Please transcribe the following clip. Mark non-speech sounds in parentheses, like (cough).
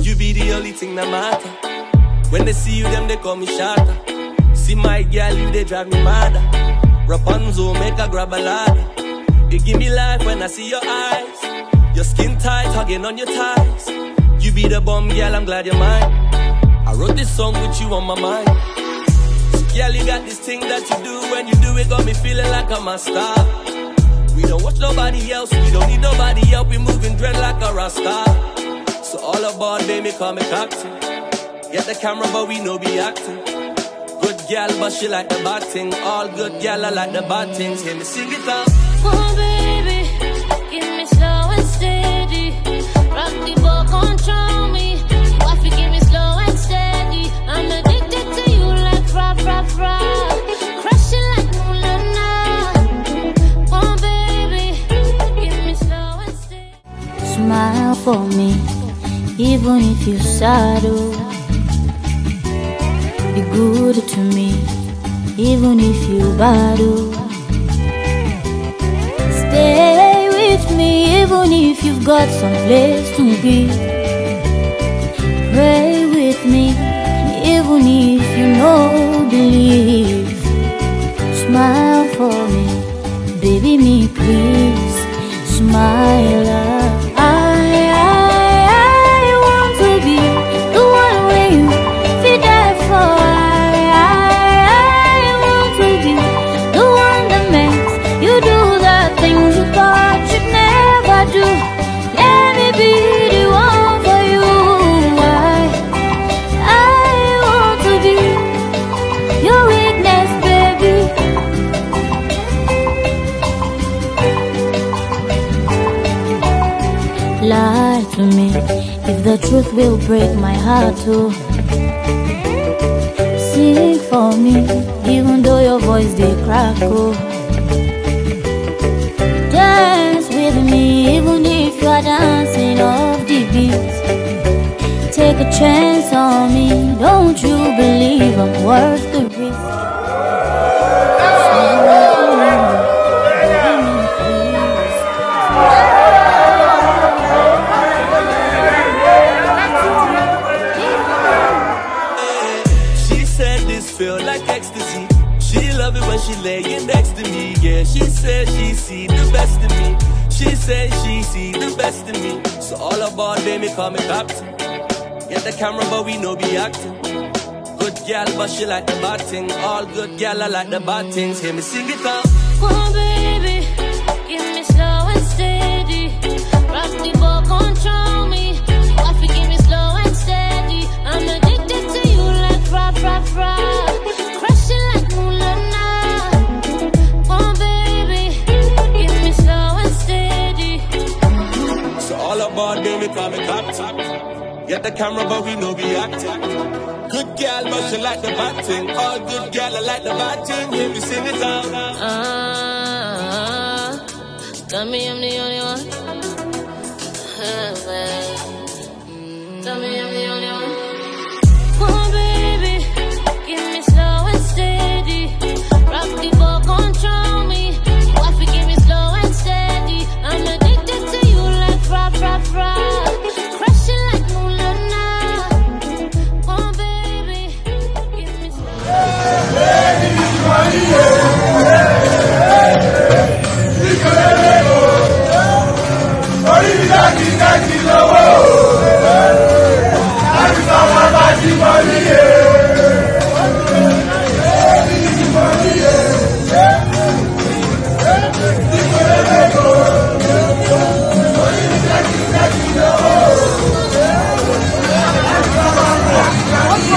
You be the only thing that matter. When they see you, them they call me shatter. See my girl, you they drive me mad. Rapunzel, make a grab a ladder. You give me life when I see your eyes. Your skin tight, hugging on your thighs. You be the bomb, girl, I'm glad you're mine. I wrote this song with you on my mind. Girl, you got this thing that you do. When you do it, got me feeling like I'm a star. We don't watch nobody else, we don't need nobody else. We moving dread like a rasta. So all aboard, baby, call me captain. Get the camera, but we know be acting. Good gal, but she like the bad thing. All good gal, I like the bad things. Hear me sing it out. Oh baby, give me slow and steady. Rock the boat, control me. Wife, you give me slow and steady. I'm addicted to you like rock, rock, rock. Crushing like Mulana. Oh baby, give me slow and steady. Smile for me, even if you're sad. Good to me, even if you oh. Stay with me, even if you've got some place to be. Pray with me, even if you know believe. Smile for me, baby me please. Smile. To me if the truth will break my heart too. Sing for me, even though your voice they crack. Oh. Dance with me, even if you are dancing off the beat. Take a chance She love it when she laying next to me. Yeah, she said she see the best in me. She said she see the best in me. So all aboard, baby, call me captain. Get the camera, but we know be acting. Good gal, but she like the bad thing. All good gal, I like the bad things. Hear me sing it out. Oh Get the camera, but we know we acting. Good gal, but she like the bad thing. All good gal, I like the bad thing. Hear me sing it out. Ah, tell me I'm the only one. (laughs) Tell me I'm the